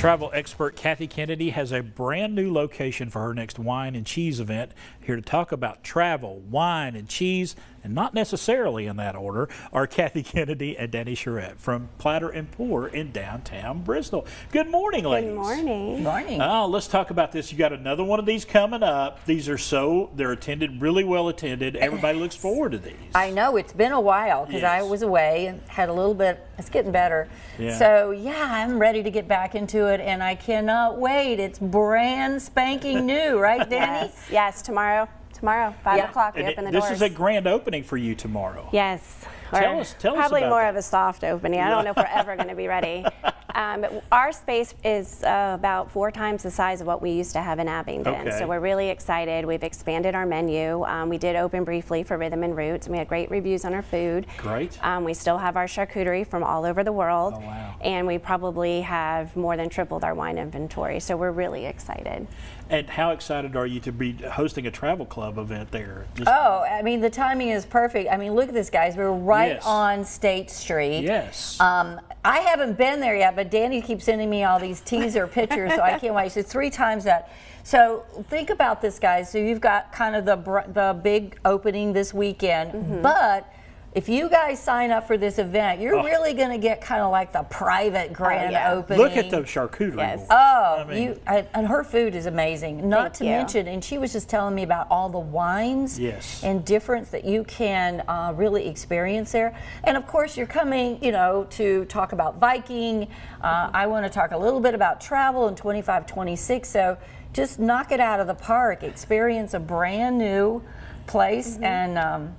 Travel expert Kathy Kennedy has a brand new location for her next wine and cheese event. Here to talk about travel, wine, and cheese, and not necessarily in that order, are Kathy Kennedy and Dani Charette from Platter and Pour in downtown Bristol. Good morning, ladies. Good morning. Morning. Oh, let's talk about this. You got another one of these coming up. These are so they're attended, really well attended. Everybody looks forward to these. I know it's been a while because I was away and had a little bit. It's getting better. Yeah. So yeah, I'm ready to get back into it, and I cannot wait. It's brand spanking new, right, Danny? Yes, yes, tomorrow. Tomorrow, five Yeah. o'clock, we And open the this doors. is a grand opening for you tomorrow. yes. Tell Or us- tell us Probably about more that. of a soft opening. I don't know if we're ever going to be ready. Um, our space is uh, about four times the size of what we used to have in Abingdon. Okay. So we're really excited. We've expanded our menu. Um, we did open briefly for Rhythm and Roots, and we had great reviews on our food. Great. Um, we still have our charcuterie from all over the world. Oh, wow. And we probably have more than tripled our wine inventory. So we're really excited. And how excited are you to be hosting a travel club event there? Just- Oh, I mean the timing is perfect. I mean look at this, guys. We're right Yes. on State Street. yes. Um, I haven't been there yet, but Dani keeps sending me all these teaser pictures, so I can't wait. So three times that. So think about this, guys. So you've got kind of the the big opening this weekend, Mm-hmm. but if you guys sign up for this event, you're Oh. really going to get kind of like the private grand yeah. opening. Look at the charcuterie Yes. Oh, I mean- you I, and her food is amazing. Not Thank to you. mention, and she was just telling me about all the wines Yes. and difference that you can uh, really experience there. And of course, you're coming, you know, to talk about Viking. Uh, I want to talk a little bit about travel in 25, 26. So just knock it out of the park. Experience a brand new place Mm-hmm. and. Um,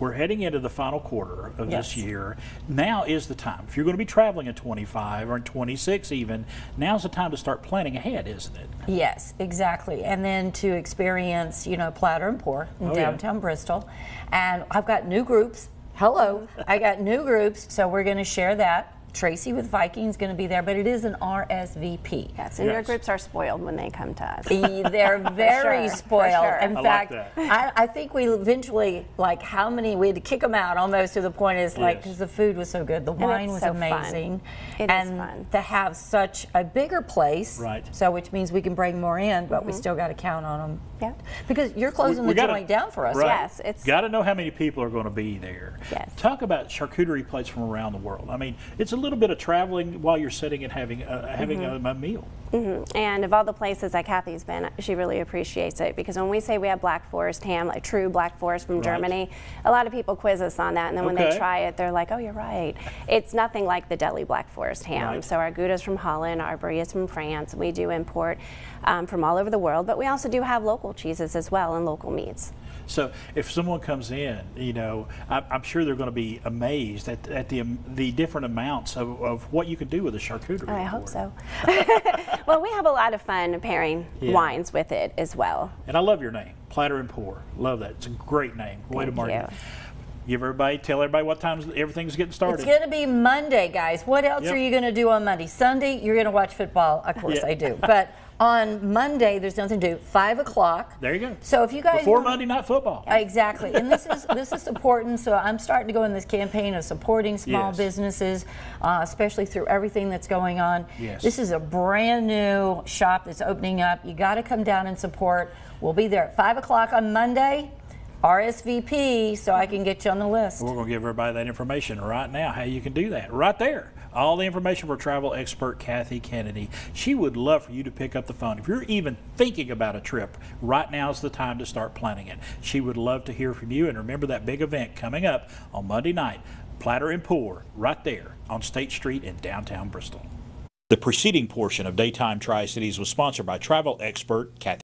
We're heading into the final quarter of this year. Now is the time. If you're going to be traveling in 25 or in 26 even, now's the time to start planning ahead, isn't it? Yes, exactly. And then to experience, you know, Platter and Pour in Oh, yeah. downtown Bristol. And I've got new groups. Hello. I got new groups, so we're going to share that. Tracy with Vikings going to be there, but it is an RSVP. Yes, and your groups are spoiled when they come to us. They're very sure, spoiled. sure. In I fact, that. I, I think we eventually, like, how many, we had to kick them out almost to the point is like, Yes. because the food was so good. The wine was so fun. amazing. It is and fun. to have such a bigger place, Right. so which means we can bring more in, but we still got to count on them. Mm-hmm. Yeah. Because you're closing We the gotta- joint down for us. Right. Yes, it's- Got to know how many people are going to be there. Yes. Talk about charcuterie plates from around the world. I mean, it's a little bit of traveling while you're sitting and having uh, having Mm-hmm. a, a meal. And of all the places that Kathy's been, she really appreciates it because when we say we have Black Forest ham, like true Black Forest from Right. Germany, a lot of people quiz us on that, and then when Okay. they try it, they're like, "Oh, you're right. It's nothing like the deli Black Forest ham." Right. So our Gouda's from Holland, our Brie is from France. We do import um, from all over the world, but we also do have local cheeses as well and local meats. So if someone comes in, you know, I, I'm sure they're going to be amazed at, at the um, the different amounts of, of what you can do with a charcuterie. I hope so. well, we have a lot of fun pairing Yeah. wines with it as well. And I love your name, Platter and Pour. Love that. It's a great name. Way to Thank market. Give everybody, tell everybody what time everything's getting started. It's going to be Monday, guys. What else Yep. are you going to do on Monday? Sunday, you're going to watch football. Of course, Yeah. I do. But on Monday, there's nothing to do. Five o'clock. there you go. So if you guys Before Monday Night Football. Exactly, and this is this is important. So I'm starting to go in this campaign of supporting small Yes. businesses, uh, especially through everything that's going on. Yes. This is a brand new shop that's opening up. You got to come down and support. We'll be there at five o'clock on Monday. RSVP, so I can get you on the list. We're going to give everybody that information right now, how you can do that. Right there. All the information for travel expert Kathy Kennedy. She would love for you to pick up the phone. If you're even thinking about a trip, right now is the time to start planning it. She would love to hear from you. And remember that big event coming up on Monday night, Platter and Pour, right there on State Street in downtown Bristol. The preceding portion of Daytime Tri Cities was sponsored by travel expert Kathy.